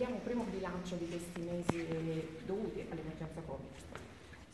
Chiediamo un primo bilancio di questi mesi dovuti all'emergenza Covid.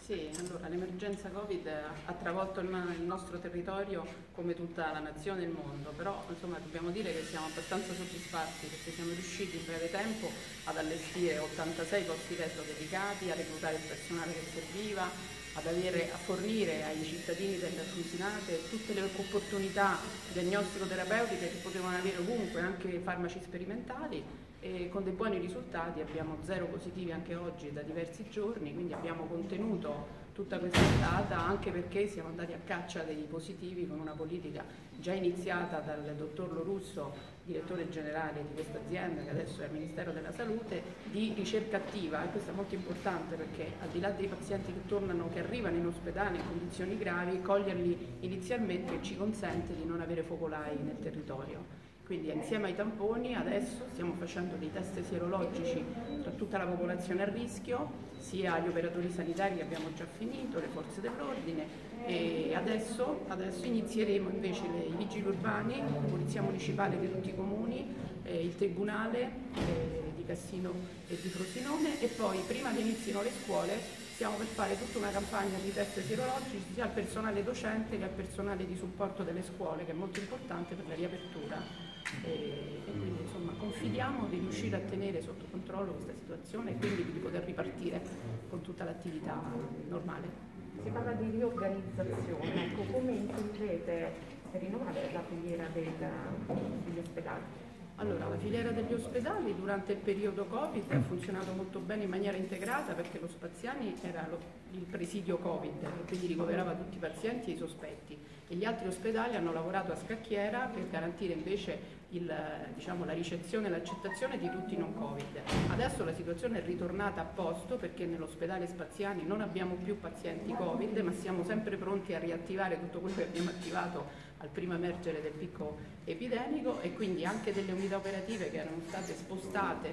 Sì, allora l'emergenza Covid ha travolto il, nostro territorio come tutta la nazione e il mondo, però insomma, dobbiamo dire che siamo abbastanza soddisfatti perché siamo riusciti in breve tempo ad allestire 86 posti letto dedicati, a reclutare il personale che serviva, ad avere, a fornire ai cittadini delle Frusinate tutte le opportunità diagnostico-terapeutiche che potevano avere ovunque, anche farmaci sperimentali e con dei buoni risultati, abbiamo zero positivi anche oggi da diversi giorni, quindi abbiamo contenuto tutta questa data anche perché siamo andati a caccia dei positivi con una politica già iniziata dal dottor Lorusso, direttore generale di questa azienda che adesso è al Ministero della Salute, di ricerca attiva e questo è molto importante perché al di là dei pazienti che tornano, che arrivano in ospedale in condizioni gravi, coglierli inizialmente ci consente di non avere focolai nel territorio. Quindi insieme ai tamponi adesso stiamo facendo dei test sierologici tra tutta la popolazione a rischio, sia gli operatori sanitari che abbiamo già finito, le forze dell'ordine. E adesso, adesso inizieremo invece i vigili urbani, la Polizia Municipale di tutti i comuni, eh, il Tribunale eh, di Cassino e di Frosinone. E poi prima che inizino le scuole stiamo per fare tutta una campagna di test sierologici sia al personale docente che al personale di supporto delle scuole che è molto importante per la riapertura e, e quindi insomma confidiamo di riuscire a tenere sotto controllo questa situazione e quindi di poter ripartire con tutta l'attività normale. Si parla di riorganizzazione, ecco, come intendete rinnovare la filiera degli ospedali? Allora, la filiera degli ospedali durante il periodo Covid ha funzionato molto bene in maniera integrata perché lo Spaziani era lo, il presidio Covid, quindi ricoverava tutti i pazienti e i sospetti e gli altri ospedali hanno lavorato a scacchiera per garantire invece il, diciamo, la ricezione e l'accettazione di tutti i non Covid. Adesso la situazione è ritornata a posto perché nell'ospedale Spaziani non abbiamo più pazienti Covid ma siamo sempre pronti a riattivare tutto quello che abbiamo attivato al primo emergere del picco epidemico e quindi anche delle unità operative che erano state spostate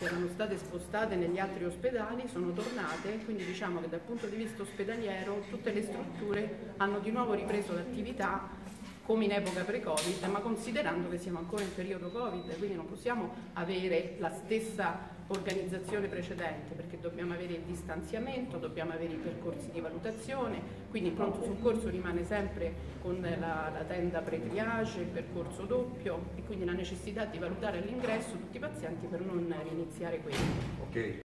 erano state spostate negli altri ospedali sono tornate, quindi diciamo che dal punto di vista ospedaliero tutte le strutture hanno di nuovo ripreso l'attività come in epoca pre-Covid, ma considerando che siamo ancora in periodo Covid, quindi non possiamo avere la stessa organizzazione precedente, perché dobbiamo avere il distanziamento, dobbiamo avere i percorsi di valutazione, quindi il pronto soccorso rimane sempre con la, la tenda pre-triage, il percorso doppio e quindi la necessità di valutare all'ingresso tutti i pazienti per non iniziare quelli. Okay.